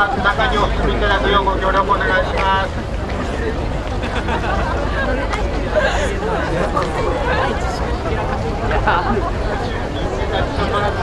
中にお進みいただくようご協力お願いします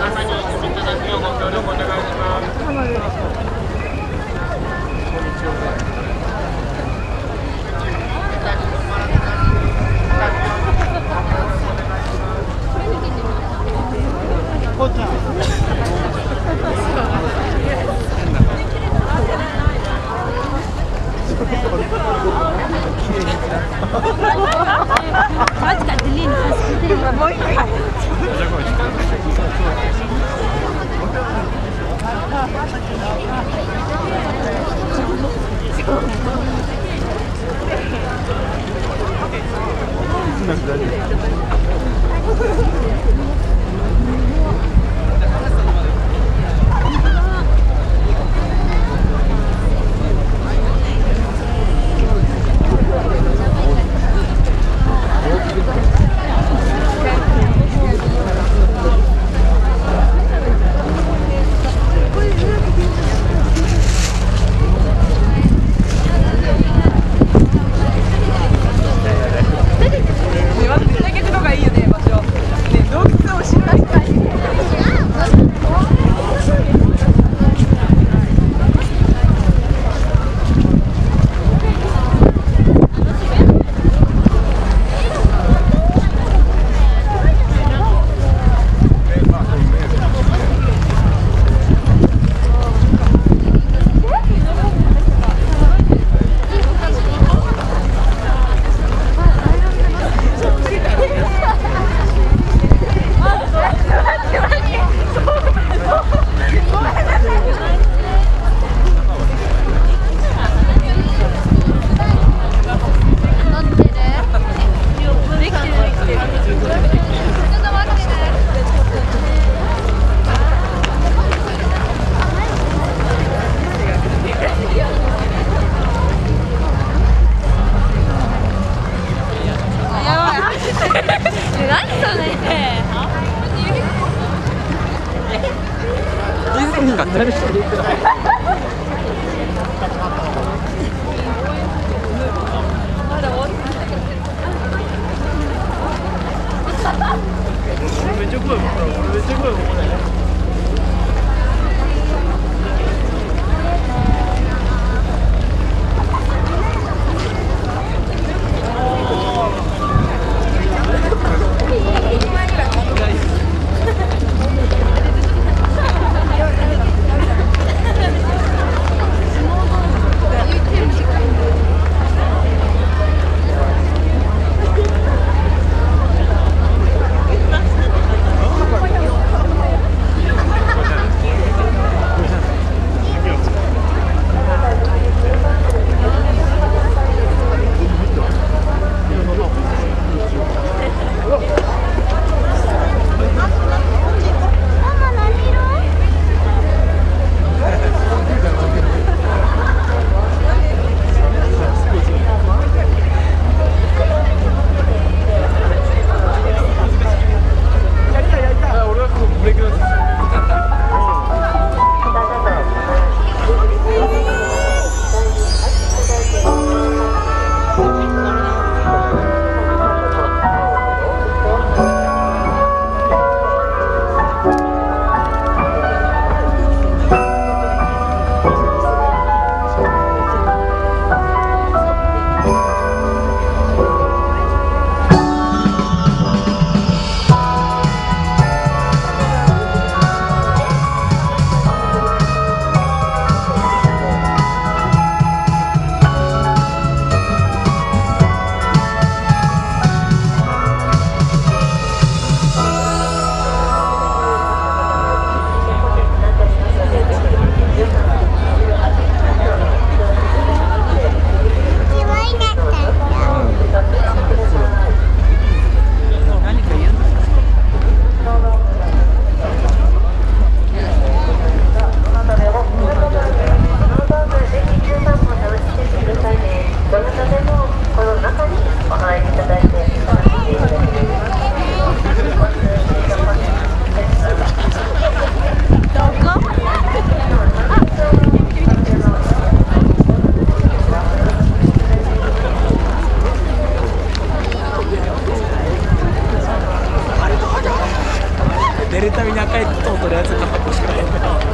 中にお進みいただくようご協力お願いします。ما تقعدليني خلاص ما ينفع るために赤いトン取るやつ買ってほしくないんだ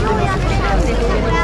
今日やってたんですけど。